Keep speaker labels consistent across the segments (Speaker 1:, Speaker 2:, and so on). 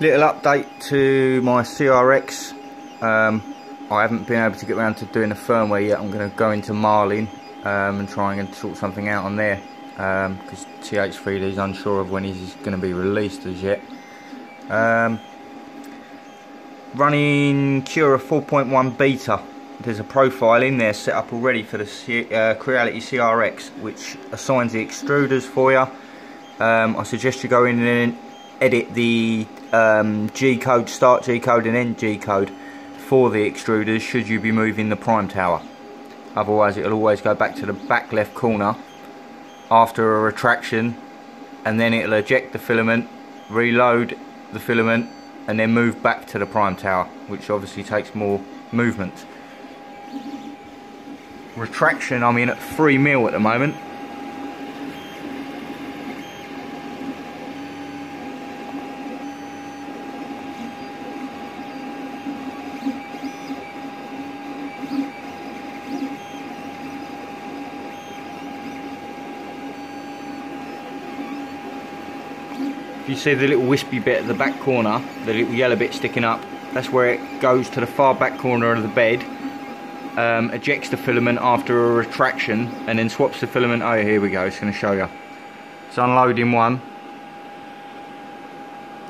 Speaker 1: Little update to my CRX. Um, I haven't been able to get around to doing the firmware yet. I'm going to go into Marlin um, and try and sort something out on there because um, TH3D is unsure of when he's going to be released as yet. Um, running Cura 4.1 beta. There's a profile in there set up already for the C uh, Creality CRX which assigns the extruders for you. Um, I suggest you go in and edit the um, G code, start G code and end G code for the extruders should you be moving the prime tower. Otherwise it'll always go back to the back left corner after a retraction and then it'll eject the filament, reload the filament and then move back to the prime tower which obviously takes more movement. Retraction I'm in at 3 mil at the moment you see the little wispy bit at the back corner, the little yellow bit sticking up, that's where it goes to the far back corner of the bed, um, ejects the filament after a retraction, and then swaps the filament. Oh, here we go, it's going to show you. It's unloading one.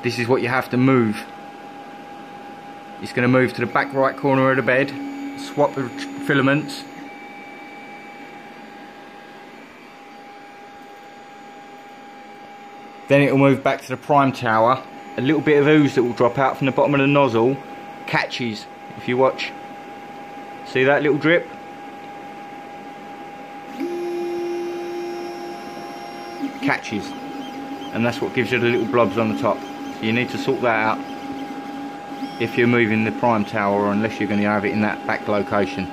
Speaker 1: This is what you have to move. It's going to move to the back right corner of the bed, swap the filaments, Then it will move back to the prime tower. A little bit of ooze that will drop out from the bottom of the nozzle catches, if you watch. See that little drip? Catches. And that's what gives you the little blobs on the top. So you need to sort that out if you're moving the prime tower unless you're going to have it in that back location.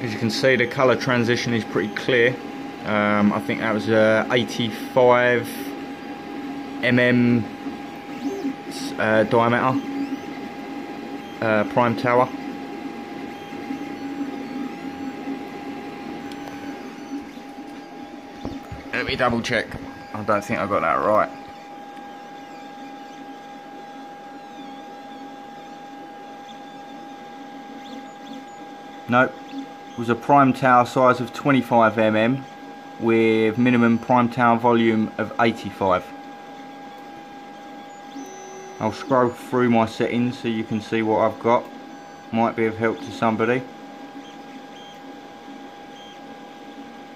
Speaker 1: As you can see the colour transition is pretty clear. Um, I think that was a 85 mm uh, diameter uh, prime tower. Let me double check. I don't think I got that right. Nope was a prime tower size of 25mm with minimum prime tower volume of 85. I'll scroll through my settings so you can see what I've got. Might be of help to somebody.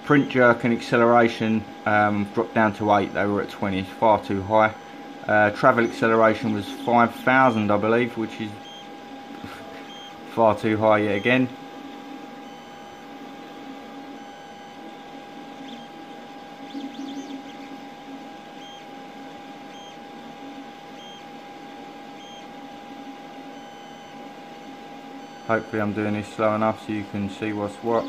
Speaker 1: Print jerk and acceleration um, dropped down to 8, they were at 20, far too high. Uh, travel acceleration was 5000 I believe, which is far too high yet again. Hopefully I'm doing this slow enough so you can see what's what.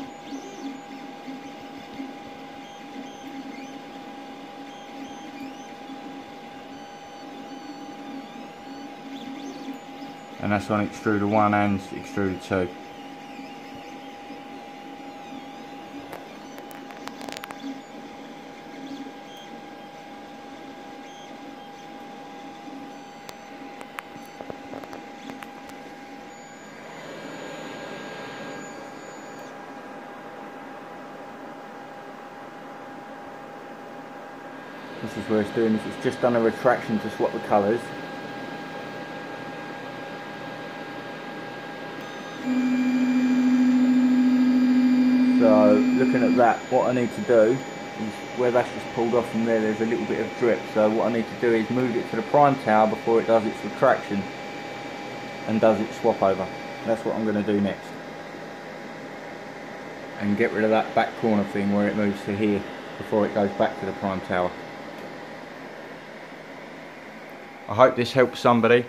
Speaker 1: And that's on extruder 1 and extruder 2. This is where it's doing this. It's just done a retraction to swap the colours. So looking at that, what I need to do is where that's just pulled off from there, there's a little bit of drip. So what I need to do is move it to the prime tower before it does its retraction and does its swap over. That's what I'm going to do next. And get rid of that back corner thing where it moves to here before it goes back to the prime tower. I hope this helps somebody.